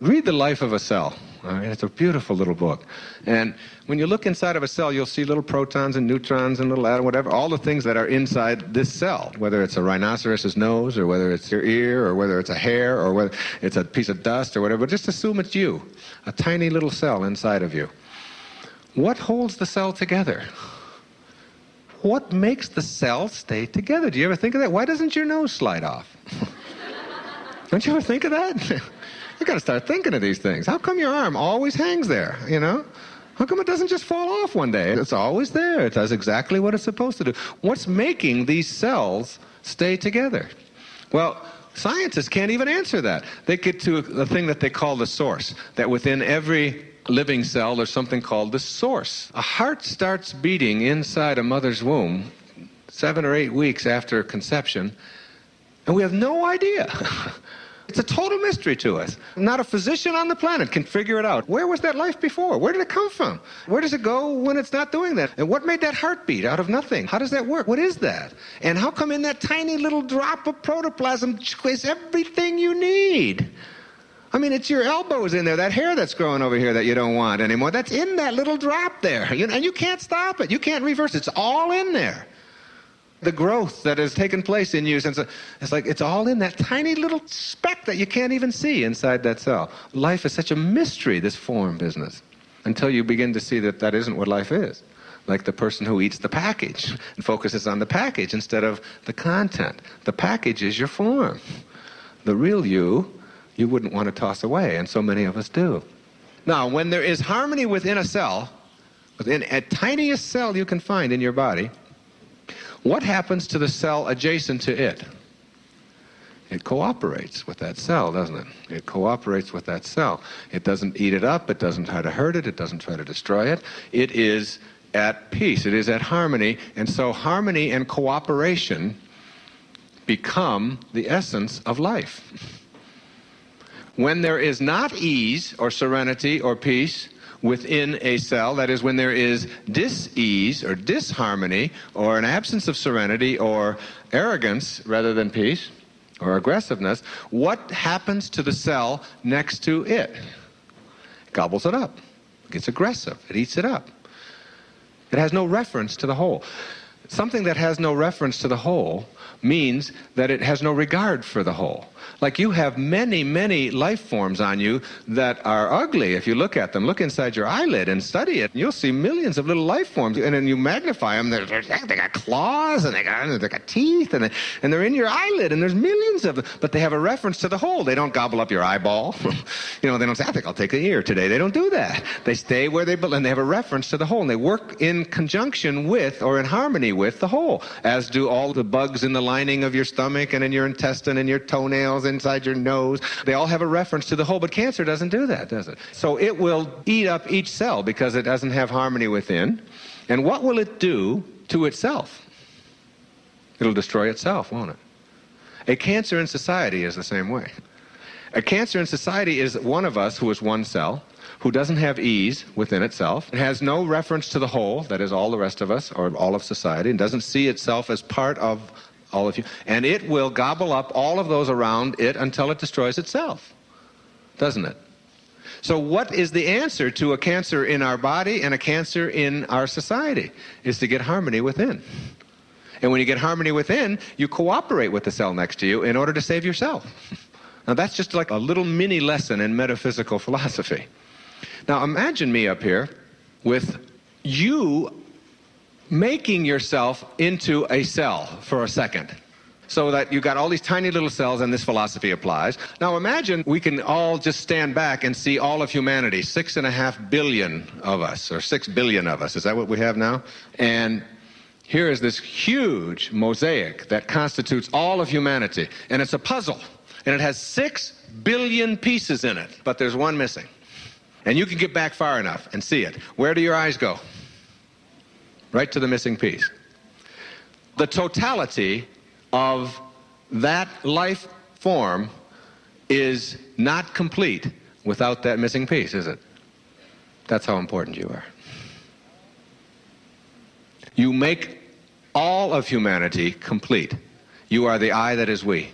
Read The Life of a Cell. It's a beautiful little book. And when you look inside of a cell, you'll see little protons and neutrons and little atoms, whatever, all the things that are inside this cell, whether it's a rhinoceros's nose or whether it's your ear or whether it's a hair or whether it's a piece of dust or whatever. But Just assume it's you, a tiny little cell inside of you. What holds the cell together? What makes the cell stay together? Do you ever think of that? Why doesn't your nose slide off? Don't you ever think of that? You got to start thinking of these things. How come your arm always hangs there, you know? How come it doesn't just fall off one day? It's always there. It does exactly what it's supposed to do. What's making these cells stay together? Well, scientists can't even answer that. They get to a thing that they call the source, that within every living cell there's something called the source. A heart starts beating inside a mother's womb seven or eight weeks after conception, and we have no idea. It's a total mystery to us. Not a physician on the planet can figure it out. Where was that life before? Where did it come from? Where does it go when it's not doing that? And what made that heartbeat out of nothing? How does that work? What is that? And how come in that tiny little drop of protoplasm is everything you need? I mean, it's your elbows in there, that hair that's growing over here that you don't want anymore. That's in that little drop there. And you can't stop it. You can't reverse it. It's all in there the growth that has taken place in you. Since uh, it's like it's all in that tiny little speck that you can't even see inside that cell. Life is such a mystery, this form business, until you begin to see that that isn't what life is. Like the person who eats the package and focuses on the package instead of the content. The package is your form. The real you, you wouldn't want to toss away, and so many of us do. Now, when there is harmony within a cell, within a tiniest cell you can find in your body, what happens to the cell adjacent to it? It cooperates with that cell, doesn't it? It cooperates with that cell. It doesn't eat it up, it doesn't try to hurt it, it doesn't try to destroy it. It is at peace, it is at harmony, and so harmony and cooperation become the essence of life. When there is not ease or serenity or peace, within a cell, that is, when there is dis-ease or disharmony or an absence of serenity or arrogance rather than peace or aggressiveness, what happens to the cell next to it? It gobbles it up. It gets aggressive. It eats it up. It has no reference to the whole. Something that has no reference to the whole means that it has no regard for the whole. Like you have many, many life forms on you that are ugly if you look at them. Look inside your eyelid and study it. And You'll see millions of little life forms, and then you magnify them. They're, they got claws and they got, they got teeth, and, they, and they're in your eyelid, and there's millions of them. But they have a reference to the whole. They don't gobble up your eyeball. you know, they don't say, I think I'll take a ear today. They don't do that. They stay where they belong. And they have a reference to the whole, and they work in conjunction with or in harmony with the whole, as do all the bugs in the lining of your stomach and in your intestine and your toenails inside your nose. They all have a reference to the whole, but cancer doesn't do that, does it? So it will eat up each cell because it doesn't have harmony within. And what will it do to itself? It'll destroy itself, won't it? A cancer in society is the same way. A cancer in society is one of us who is one cell, who doesn't have ease within itself, has no reference to the whole, that is all the rest of us, or all of society, and doesn't see itself as part of all of you, and it will gobble up all of those around it until it destroys itself, doesn't it? So, what is the answer to a cancer in our body and a cancer in our society? Is to get harmony within. And when you get harmony within, you cooperate with the cell next to you in order to save yourself. Now, that's just like a little mini lesson in metaphysical philosophy. Now, imagine me up here with you making yourself into a cell for a second so that you got all these tiny little cells and this philosophy applies. Now imagine we can all just stand back and see all of humanity, six and a half billion of us, or six billion of us. Is that what we have now? And here is this huge mosaic that constitutes all of humanity. And it's a puzzle. And it has six billion pieces in it, but there's one missing. And you can get back far enough and see it. Where do your eyes go? Right to the missing piece. The totality of that life form is not complete without that missing piece, is it? That's how important you are. You make all of humanity complete. You are the I that is we.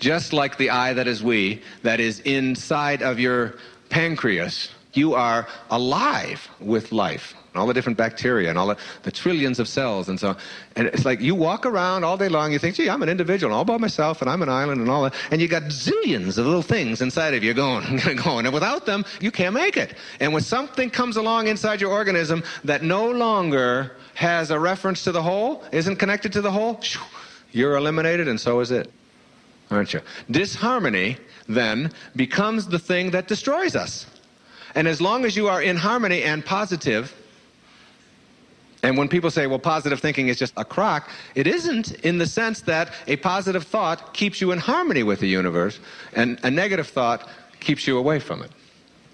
just like the I that is we, that is inside of your pancreas. You are alive with life and all the different bacteria and all the, the trillions of cells and so on. And it's like you walk around all day long, you think, gee, I'm an individual all by myself and I'm an island and all that. And you got zillions of little things inside of you going, going. And without them, you can't make it. And when something comes along inside your organism that no longer has a reference to the whole, isn't connected to the whole, you're eliminated and so is it. Aren't you? Disharmony then becomes the thing that destroys us. And as long as you are in harmony and positive, and when people say, well, positive thinking is just a crock, it isn't in the sense that a positive thought keeps you in harmony with the universe, and a negative thought keeps you away from it.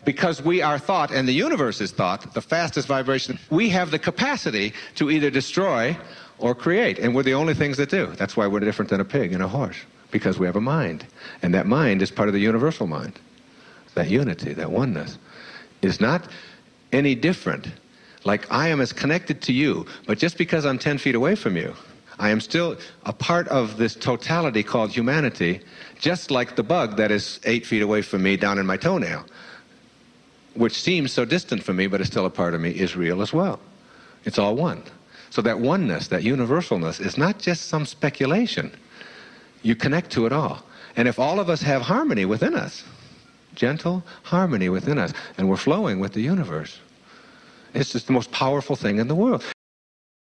Because we are thought and the universe is thought, the fastest vibration, we have the capacity to either destroy or create, and we're the only things that do. That's why we're different than a pig and a horse, because we have a mind. And that mind is part of the universal mind. That unity, that oneness, is not any different like I am as connected to you, but just because I'm 10 feet away from you, I am still a part of this totality called humanity, just like the bug that is eight feet away from me down in my toenail, which seems so distant from me, but is still a part of me, is real as well. It's all one. So that oneness, that universalness, is not just some speculation. You connect to it all. And if all of us have harmony within us, gentle harmony within us, and we're flowing with the universe, it's just the most powerful thing in the world.